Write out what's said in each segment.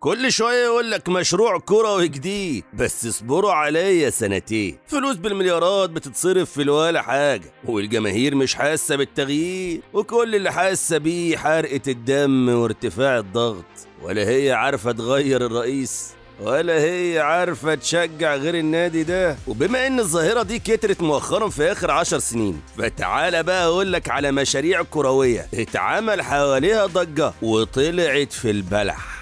كل شوية يقول لك مشروع كروي جديد بس اصبروا عليا سنتين فلوس بالمليارات بتتصرف في ولا حاجة والجماهير مش حاسة بالتغيير وكل اللي حاسة بيه حرقة الدم وارتفاع الضغط. ولا هي عارفة تغير الرئيس ولا هي عارفة تشجع غير النادي ده. وبما إن الظاهرة دي كترت مؤخرا في آخر عشر سنين فتعالى بقى أقول لك على مشاريع كروية اتعمل حواليها ضجة وطلعت في البلح.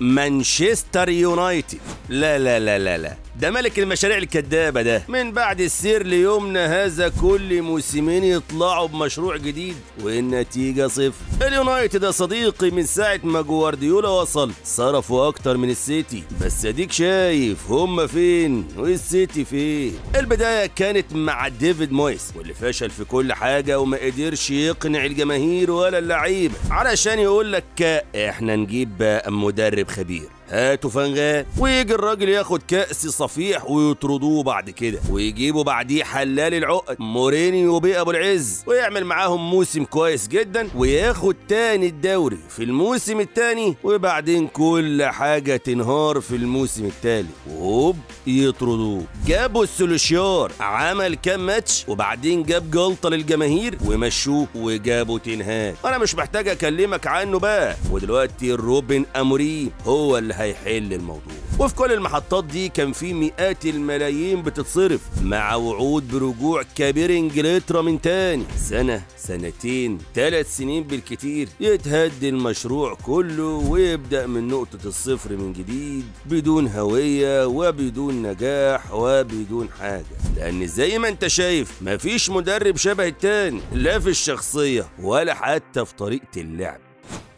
مانشستر يونايتد. لا لا لا لا لا. ده ملك المشاريع الكدابة ده. من بعد السير ليومنا هذا كل موسمين يطلعوا بمشروع جديد والنتيجة صفر. اليونايتد يا صديقي من ساعة ما جوارديولا وصل صرفوا أكتر من السيتي. بس أديك شايف هما فين والسيتي فين. البداية كانت مع ديفيد مويس واللي فشل في كل حاجة وما قدرش يقنع الجماهير ولا اللعيبة. علشان يقول لك إحنا نجيب مدرب خبير. هاتوا فان خال ويجي الراجل ياخد كأس صفيح ويطردوه بعد كده. ويجيبوا بعديه حلال العقد مورينيو بيه أبو العز. ويعمل معاهم موسم كويس جدا وياخد تاني الدوري في الموسم التاني. وبعدين كل حاجة تنهار في الموسم التالي. وهوب يطردوه. جابوا سولشاير عمل كام ماتش وبعدين جاب جلطة للجماهير ومشوه وجابوا تين هاج أنا مش محتاج أكلمك عنه بقى. ودلوقتي روبن أموريم هو اللي هيحل الموضوع. وفي كل المحطات دي كان في مئات الملايين بتتصرف مع وعود برجوع كبير إنجلترا من تاني. سنة سنتين ثلاث سنين بالكتير يتهدي المشروع كله ويبدأ من نقطة الصفر من جديد بدون هوية وبدون نجاح وبدون حاجة. لأن زي ما أنت شايف مفيش مدرب شبه التاني لا في الشخصية ولا حتى في طريقة اللعب.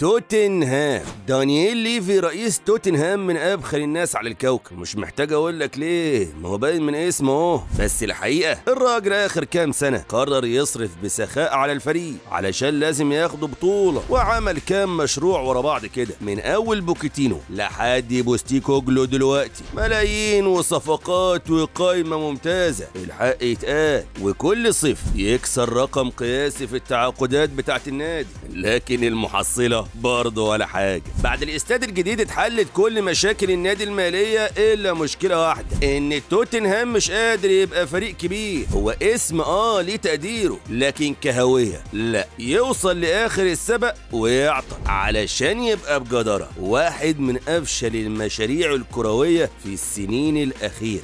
توتنهام. دانييل ليفي رئيس توتنهام من ابخل الناس على الكوكب. مش محتاج أقول لك ليه. ما هو باين من اسمه. اهو بس الحقيقة الراجل آخر كام سنة قرر يصرف بسخاء على الفريق علشان لازم ياخدوا بطولة. وعمل كام مشروع ورا بعض كده. من أول بوكيتينو لحد بوستيكوجلو دلوقتي. ملايين وصفقات وقايمة ممتازة. الحق يتقال. وكل صيف يكسر رقم قياسي في التعاقدات بتاعت النادي. لكن المحصلة برضه ولا حاجة. بعد الاستاد الجديد اتحلت كل مشاكل النادي المالية إلا مشكلة واحدة إن توتنهام مش قادر يبقى فريق كبير. هو اسم آه ليه تقديره لكن كهوية لا يوصل لآخر السبق ويعطل علشان يبقى بجدارة. واحد من أفشل المشاريع الكروية في السنين الأخيرة.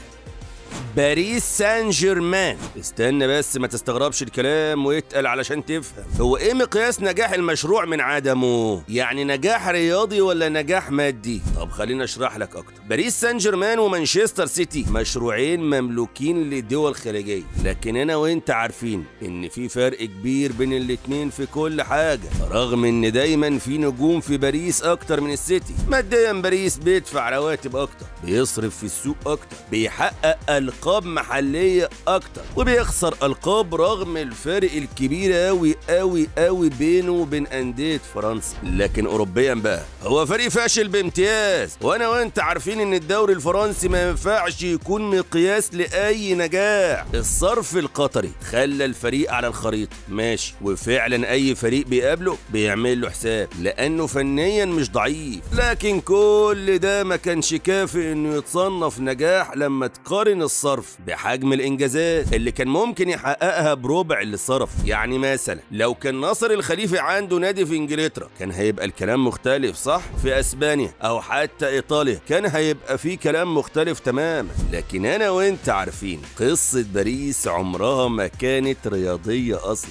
باريس سان جيرمان استنى بس ما تستغربش الكلام واتقل علشان تفهم. هو إيه مقياس نجاح المشروع من عدمه؟ يعني نجاح رياضي ولا نجاح مادي؟ طب خلينا أشرح لك أكتر. باريس سان جيرمان ومانشستر سيتي مشروعين مملوكين لدول خارجيه لكن أنا وأنت عارفين إن في فرق كبير بين الاتنين في كل حاجة. رغم إن دايما في نجوم في باريس أكتر من السيتي. ماديا باريس بيدفع رواتب أكتر بيصرف في السوق أكتر بيحقق ألقاب محلية أكتر وبيخسر ألقاب رغم الفارق الكبير قوي قوي قوي بينه وبين أندية فرنسا. لكن اوروبيا بقى هو فريق فاشل بامتياز. وأنا وأنت عارفين إن الدوري الفرنسي ما ينفعش يكون مقياس لأي نجاح. الصرف القطري خلى الفريق على الخريطة. ماشي وفعلا أي فريق بيقابله بيعمل له حساب لأنه فنيا مش ضعيف. لكن كل ده ما كانش كافي إنه يتصنف نجاح لما تقارن الصرف بحجم الإنجازات اللي كان ممكن يحققها بربع اللي صرف يعني مثلا لو كان ناصر الخليفي عنده نادي في إنجلترا كان هيبقى الكلام مختلف صح؟ في إسبانيا أو حتى إيطاليا كان هيبقى في كلام مختلف تماما. لكن أنا وأنت عارفين قصة باريس عمرها ما كانت رياضية أصلا.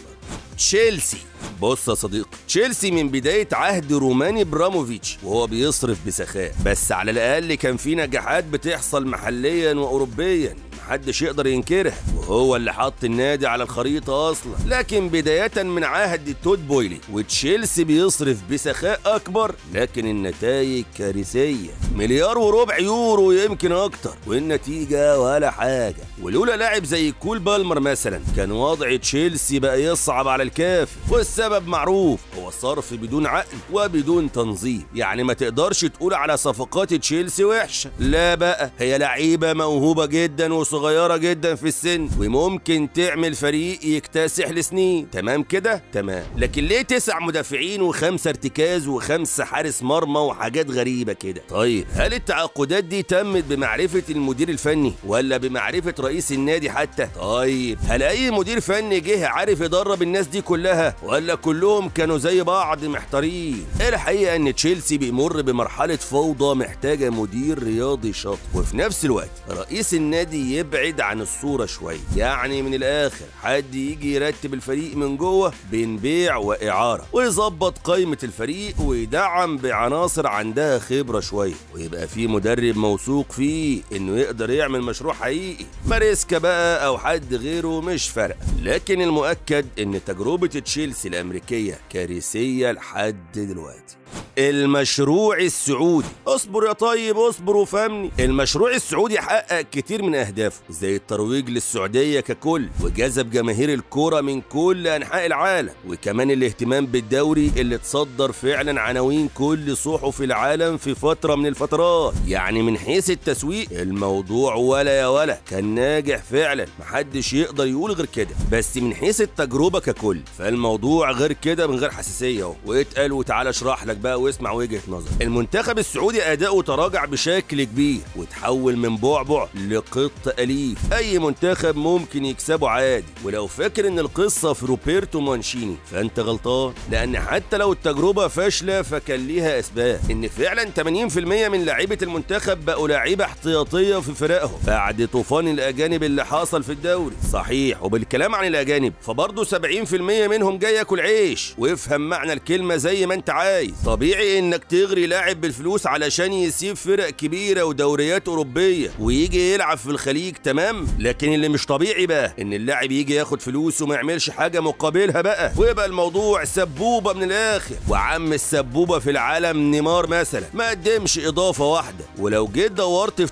تشيلسي بص يا صديقي تشيلسي من بداية عهد روماني براموفيتش وهو بيصرف بسخاء. بس على الأقل كان في نجاحات بتحصل محليا وأوروبيا. محدش يقدر ينكرها وهو اللي حط النادي على الخريطة أصلا. لكن بداية من عهد تود بويلي وتشيلسي بيصرف بسخاء أكبر لكن النتائج كارثية. مليار وربع يورو يمكن أكتر والنتيجة ولا حاجة. ولولا لاعب زي كول بالمر مثلا كان وضع تشيلسي بقى يصعب على الكافي والسبب معروف. هو الصرف بدون عقل وبدون تنظيم. يعني ما تقدرش تقول على صفقات تشيلسي وحشة. لا بقى. هي لعيبة موهوبة جدا وصغيرة جدا في السن وممكن تعمل فريق يكتسح لسنين. تمام كده؟ تمام. لكن ليه تسع مدافعين وخمسة ارتكاز وخمسة حارس مرمى وحاجات غريبة كده؟ طيب هل التعاقدات دي تمت بمعرفة المدير الفني ولا بمعرفة رئيس النادي حتى؟ طيب هل أي مدير فني جه عارف يدرب الناس دي كلها ولا كلهم كانوا زي بعض محتارين الحقيقة إن تشيلسي بيمر بمرحلة فوضى محتاجة مدير رياضي شاطر وفي نفس الوقت رئيس النادي يبعد عن الصورة شوية. يعني من الآخر حد يجي يرتب الفريق من جوه بين بيع وإعارة ويظبط قائمه الفريق ويدعم بعناصر عندها خبرة شوية. ويبقى في مدرب موثوق فيه إنه يقدر يعمل مشروع حقيقي. ماريسكا بقى أو حد غيره مش فارقة. لكن المؤكد إن تجربة تشيلسي الأمريكية كارثية لحد دلوقتي. المشروع السعودي. اصبر يا طيب اصبر وفهمني. المشروع السعودي حقق كتير من أهدافه زي الترويج للسعودية ككل وجذب جماهير الكوره من كل أنحاء العالم وكمان الاهتمام بالدوري اللي تصدر فعلا عناوين كل صحف العالم في فترة من الفترات. يعني من حيث التسويق الموضوع ولا يا ولا كان ناجح فعلا. محدش يقدر يقول غير كده. بس من حيث التجربة ككل فالموضوع غير كده من غير حساسية. اهو واتقال وتعالى اشرح لك بقى واسمع وجهة نظر. المنتخب السعودي أداؤه تراجع بشكل كبير وتحول من بعبع لقط أليف. أي منتخب ممكن يكسبه عادي. ولو فاكر إن القصة في روبرتو مانشيني فأنت غلطان. لأن حتى لو التجربة فاشلة فكان ليها أسباب. إن فعلا 80% من لعيبه المنتخب بقوا لعيبه احتياطية في فرقهم بعد طوفان الأجانب اللي حصل في الدوري. صحيح وبالكلام عن الأجانب فبرضه 70% منهم جاي ياكل عيش. وافهم معنى الكلمة زي ما أنت عايز. طبيعي إنك تغري لاعب بالفلوس علشان يسيب فرق كبيرة ودوريات أوروبية ويجي يلعب في الخليج تمام؟ لكن اللي مش طبيعي بقى إن اللاعب يجي ياخد فلوس وما يعملش حاجة مقابلها بقى. ويبقى الموضوع سبوبة من الآخر. وعم السبوبة في العالم نيمار مثلا ما قدمش إضافة واحدة. ولو جيت دورت في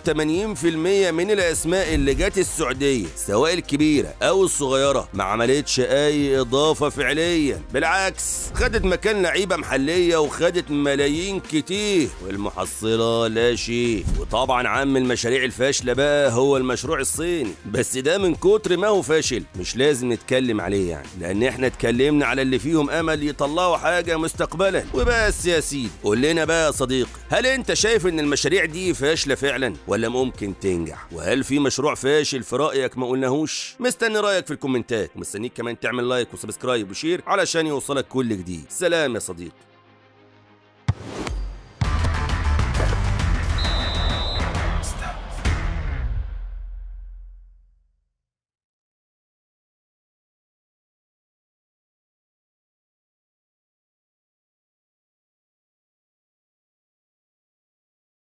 80% من الأسماء اللي جت السعودية سواء الكبيرة أو الصغيرة ما عملتش أي إضافة فعليا. بالعكس خدت مكان لعيبة محلية وخدت ملايين كتير والمحصلة لا شيء. وطبعا عم المشاريع الفاشلة بقى هو المشروع الصيني. بس ده من كتر ما هو فاشل. مش لازم نتكلم عليه يعني. لأن إحنا اتكلمنا على اللي فيهم أمل يطلعوا حاجة مستقبلا. وبس يا سيدي. قول لنا بقى يا صديقي هل أنت شايف إن المشاريع دي فاشلة فعلا ولا ممكن تنجح؟ وهل في مشروع فاشل في رأيك ما قلناهوش؟ مستني رأيك في الكومنتات. ومستنيك كمان تعمل like و subscribe و share علشان يوصلك كل جديد. سلام يا صديقي